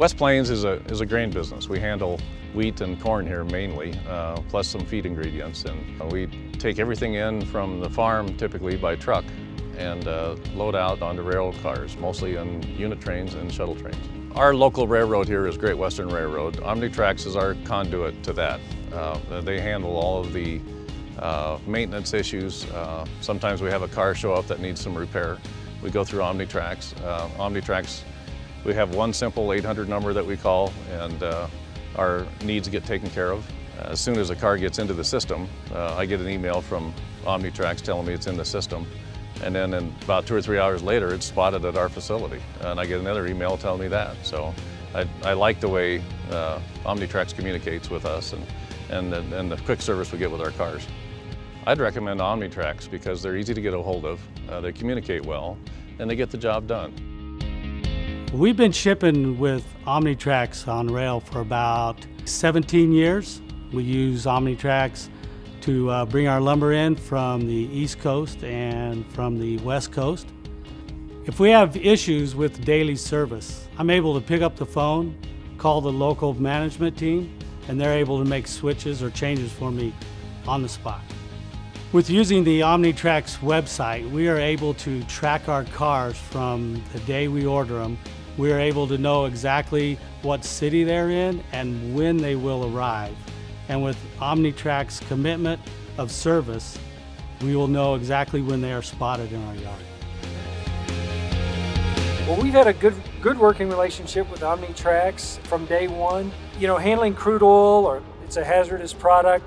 West Plains is a, is a grain business. We handle wheat and corn here mainly, uh, plus some feed ingredients. And we take everything in from the farm typically by truck and uh, load out onto rail cars, mostly on unit trains and shuttle trains. Our local railroad here is Great Western Railroad. Omnitrax is our conduit to that. Uh, they handle all of the uh, maintenance issues. Uh, sometimes we have a car show up that needs some repair. We go through Omnitrax. Uh, Omnitrax, we have one simple 800 number that we call and uh, our needs get taken care of. As soon as a car gets into the system, uh, I get an email from Omnitrax telling me it's in the system. And then in about two or three hours later, it's spotted at our facility. And I get another email telling me that. So I, I like the way uh, Omnitrax communicates with us and, and, the, and the quick service we get with our cars. I'd recommend Omnitrax because they're easy to get a hold of, uh, they communicate well, and they get the job done. We've been shipping with Omnitrax on rail for about 17 years. We use Omnitrax to uh, bring our lumber in from the East Coast and from the West Coast. If we have issues with daily service, I'm able to pick up the phone, call the local management team, and they're able to make switches or changes for me on the spot. With using the Omnitrax website, we are able to track our cars from the day we order them. We are able to know exactly what city they're in and when they will arrive. And with Omnitrax's commitment of service, we will know exactly when they are spotted in our yard. Well, we've had a good, good working relationship with Omnitrax from day one. You know, handling crude oil or it's a hazardous product,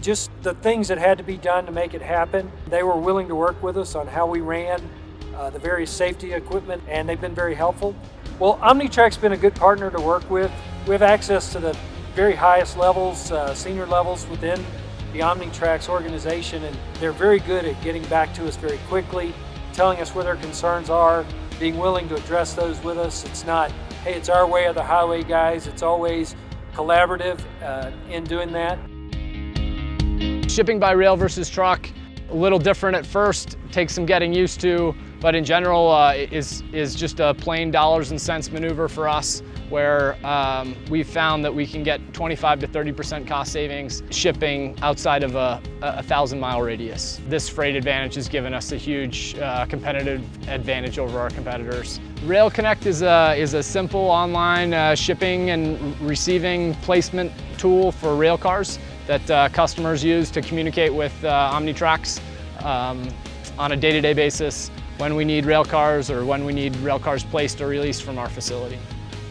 just the things that had to be done to make it happen. They were willing to work with us on how we ran uh, the various safety equipment, and they've been very helpful. Well, Omnitrax's been a good partner to work with. We have access to the very highest levels, uh, senior levels within the Omnitrax organization, and they're very good at getting back to us very quickly, telling us where their concerns are, being willing to address those with us. It's not, hey, it's our way or the highway guys. It's always collaborative uh, in doing that. Shipping by rail versus truck, a little different at first, takes some getting used to, but in general uh, is, is just a plain dollars and cents maneuver for us where um, we've found that we can get 25 to 30% cost savings shipping outside of a, a, thousand mile radius. This freight advantage has given us a huge uh, competitive advantage over our competitors. Rail Connect is a, is a simple online uh, shipping and receiving placement tool for rail cars that uh, customers use to communicate with uh, Omnitrax um, on a day-to-day -day basis when we need rail cars or when we need rail cars placed or released from our facility.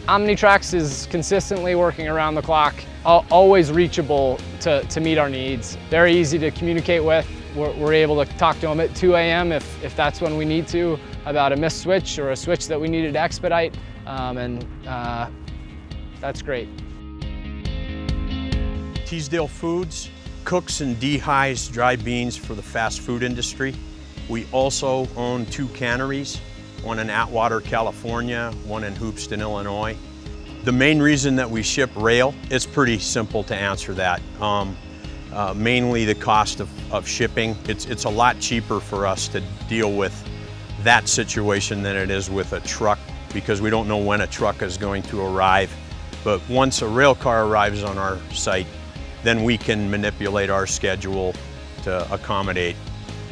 Omnitrax is consistently working around the clock, always reachable to, to meet our needs. Very easy to communicate with. We're, we're able to talk to them at 2 a.m. If, if that's when we need to about a missed switch or a switch that we needed to expedite. Um, and uh, that's great. Teasdale Foods cooks and dehides dry beans for the fast food industry. We also own two canneries one in Atwater, California, one in Hoopeston, Illinois. The main reason that we ship rail, it's pretty simple to answer that. Um, uh, mainly the cost of, of shipping. It's, it's a lot cheaper for us to deal with that situation than it is with a truck because we don't know when a truck is going to arrive. But once a rail car arrives on our site, then we can manipulate our schedule to accommodate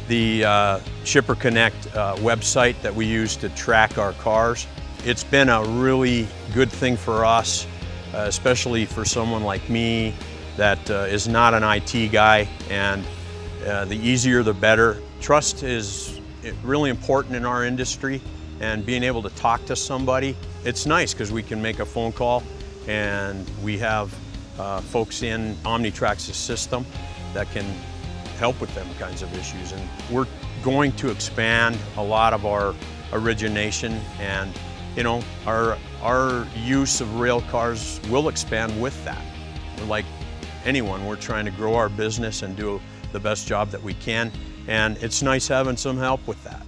the uh, Shipper Connect uh, website that we use to track our cars. It's been a really good thing for us, uh, especially for someone like me that uh, is not an IT guy, and uh, the easier the better. Trust is really important in our industry, and being able to talk to somebody, it's nice because we can make a phone call and we have uh, folks in Omnitrax's system that can help with them kinds of issues. And we're going to expand a lot of our origination and you know, our, our use of rail cars will expand with that. Like anyone, we're trying to grow our business and do the best job that we can. And it's nice having some help with that.